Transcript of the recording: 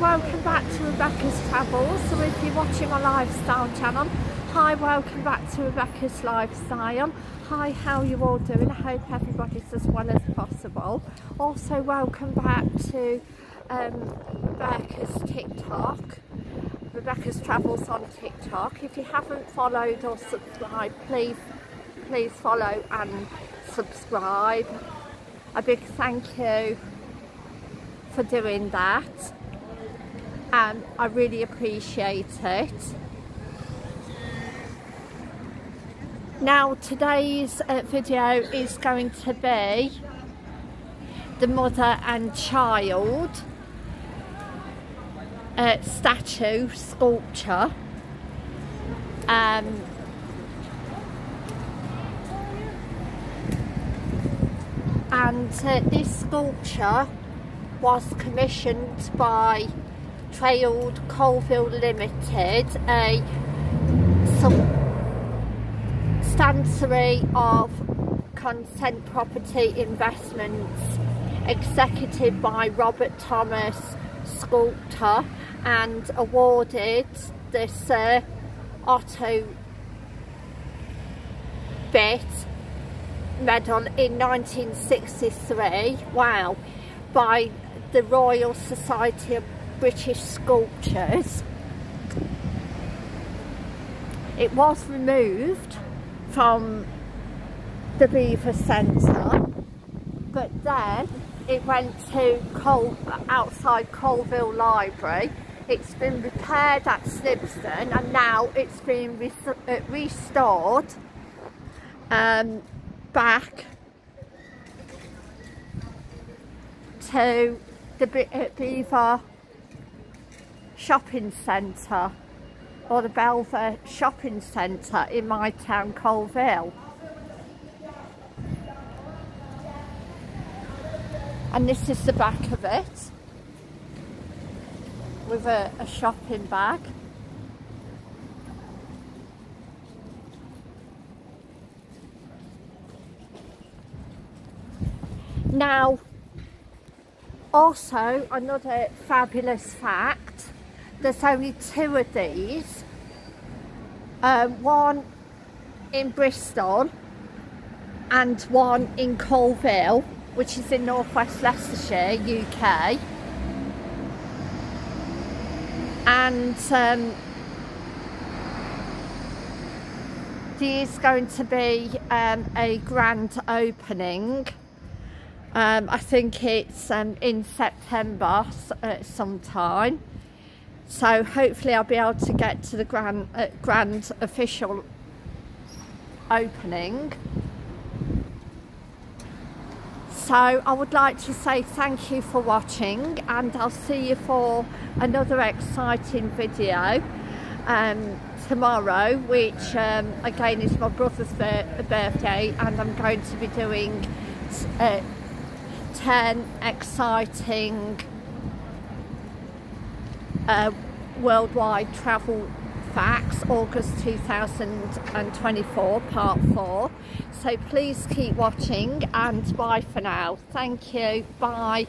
welcome back to Rebecca's Travels. So if you're watching my lifestyle channel, hi, welcome back to Rebecca's Lifestyle. Hi, how are you all doing? I hope everybody's as well as possible. Also, welcome back to um, Rebecca's TikTok. Rebecca's Travels on TikTok. If you haven't followed or subscribed, please, please follow and subscribe. A big thank you for doing that and I really appreciate it. Now today's uh, video is going to be the mother and child uh, statue sculpture um, and uh, this sculpture was commissioned by Trailed Coalville Limited, a subsidiary of Consent Property Investments, executed by Robert Thomas Sculptor and awarded the Sir Otto Beit Medal in 1963. Wow. By the Royal Society of British sculptures. It was removed from the Belvoir Centre, but then it went to Col outside Coalville Library. It's been repaired at Snibston and now it's been re uh, restored um, back to the uh, Belvoir shopping centre or the Belvoir shopping centre in my town Coalville. And this is the back of it with a, a shopping bag. Now, also another fabulous fact there's only two of these. Um, one in Bristol and one in Coalville, which is in northwest Leicestershire, UK. And um, there's going to be um, a grand opening. Um, I think it's um, in September uh, sometime. So hopefully I'll be able to get to the grand, uh, grand official opening. So I would like to say thank you for watching and I'll see you for another exciting video um, tomorrow which um, again is my brother's birthday and I'm going to be doing uh, 10 exciting uh, Worldwide Travel Facts, August 2024, Part 4. So please keep watching and bye for now. Thank you. Bye.